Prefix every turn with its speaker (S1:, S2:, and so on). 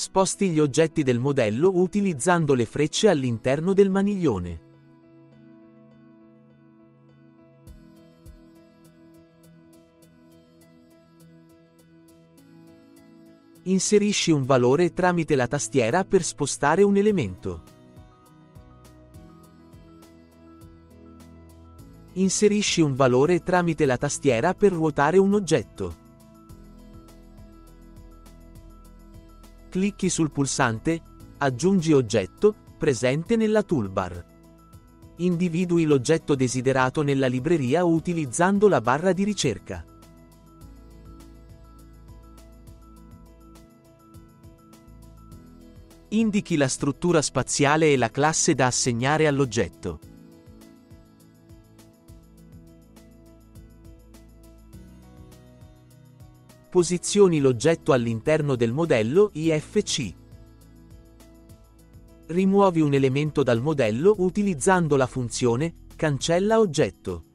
S1: Sposti gli oggetti del modello utilizzando le frecce all'interno del maniglione. Inserisci un valore tramite la tastiera per spostare un elemento. Inserisci un valore tramite la tastiera per ruotare un oggetto. Clicchi sul pulsante Aggiungi oggetto presente nella toolbar. Individui l'oggetto desiderato nella libreria utilizzando la barra di ricerca. Indichi la struttura spaziale e la classe da assegnare all'oggetto. Posizioni l'oggetto all'interno del modello IFC. Rimuovi un elemento dal modello utilizzando la funzione Cancella oggetto.